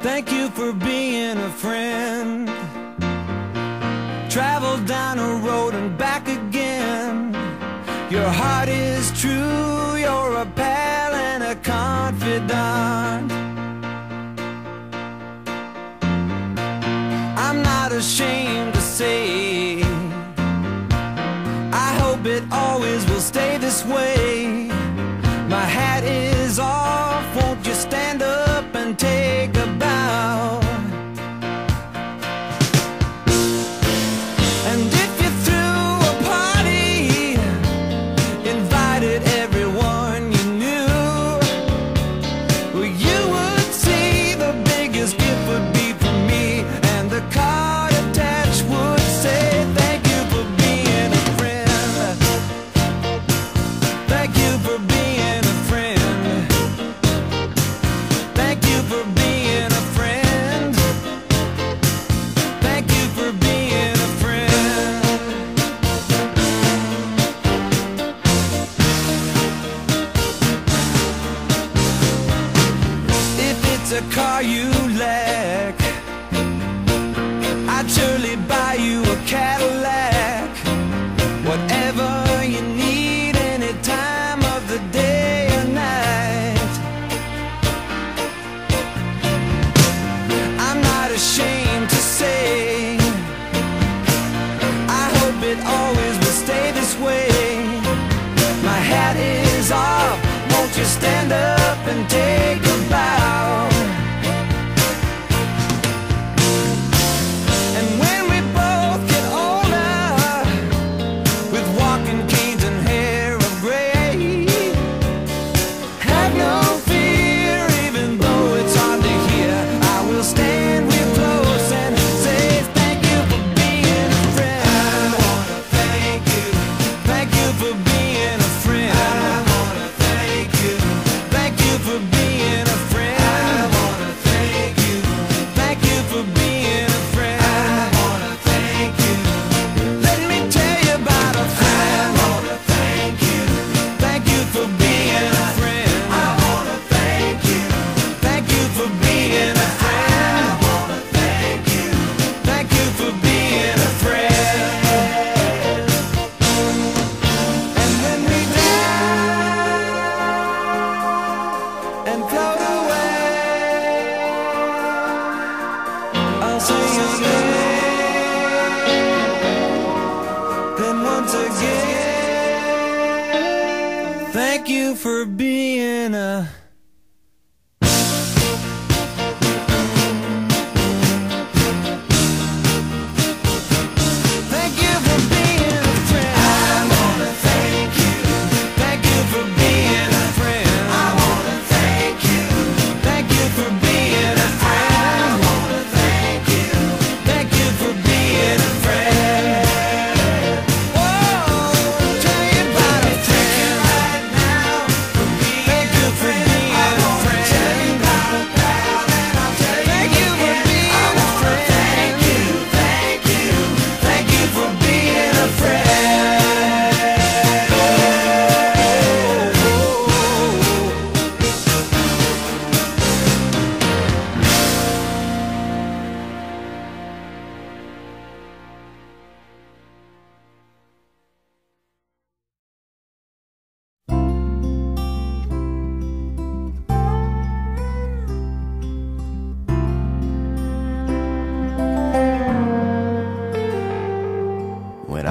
Thank you for being a friend. Travel down a road and back again. Your heart is true, you're a pal and a confidant. I'm not ashamed to say, I hope it always will stay this way. Take a bow? Car you lack, I'd surely buy you a Cadillac. Whatever you need, any time of the day or night. I'm not ashamed to say, I hope it always will stay this way. My hat is off, won't you stand up and take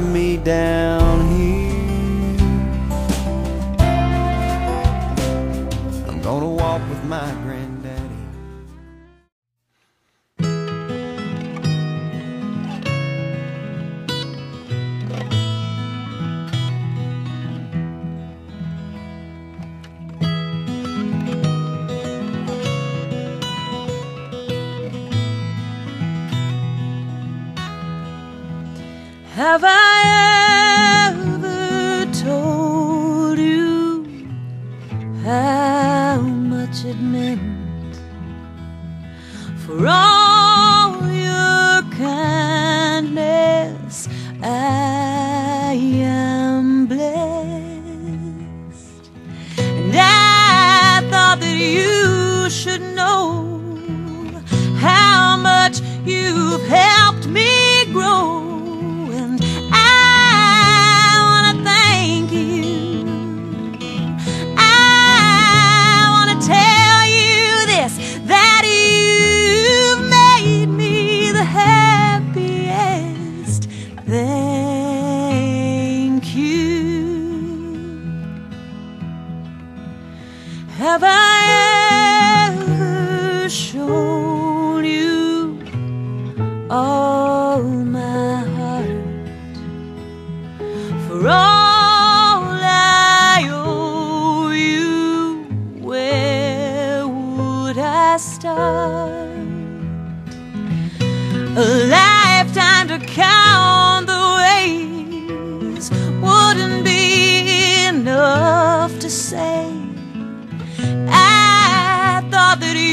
me down here. For all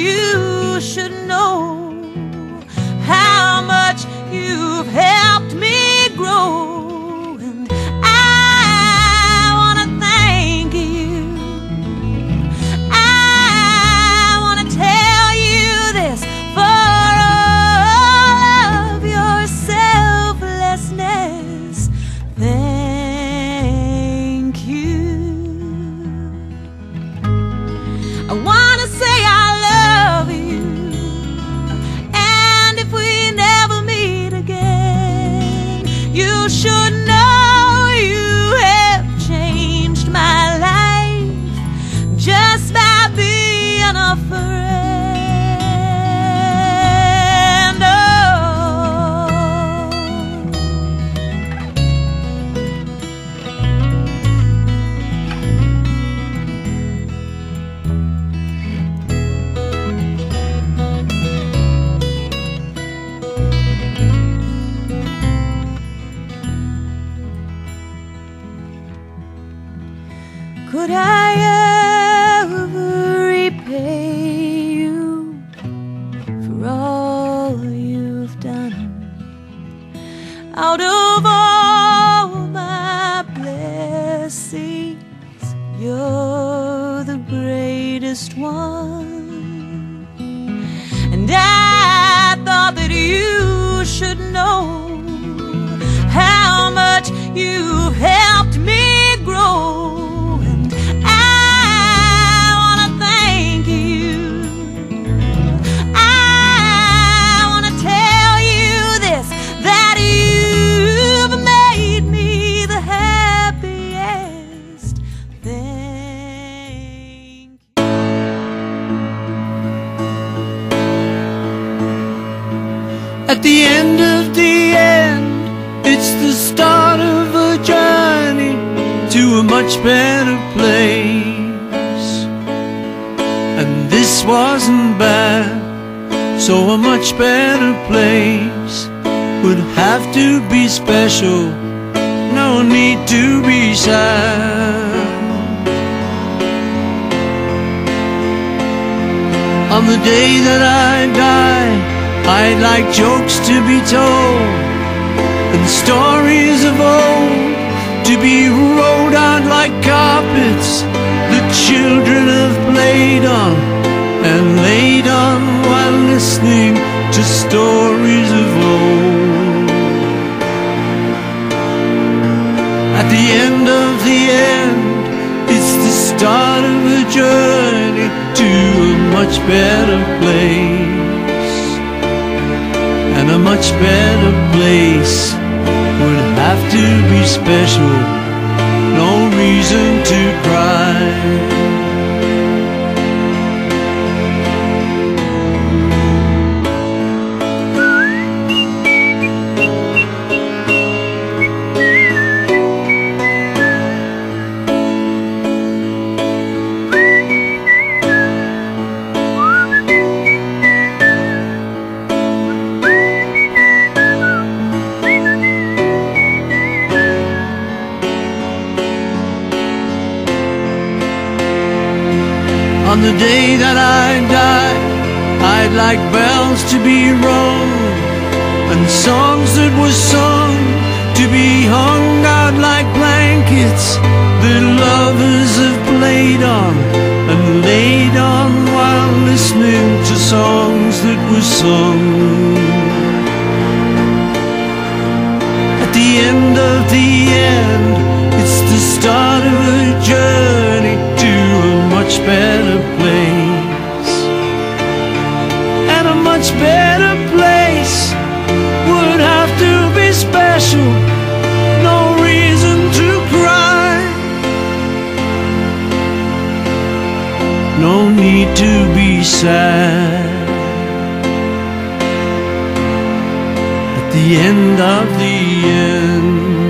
you should changed my life just by being a friend. The greatest one. And I thought that you should know how much you've helped At the end of the end, it's the start of a journey to a much better place. And this wasn't bad, so a much better place would have to be special. No need to be sad. On the day that I die, I'd like jokes to be told and stories of old to be rolled out like carpets the children have played on and laid on while listening to stories of old. At the end of the end, it's the start of a journey to a much better place. Much better place would have to be special. No reason to cry. Like bells to be rung and songs that were sung to be hung out like blankets that lovers have played on and laid on while listening to songs that were sung. At the end of the end, it's the start the end of the end.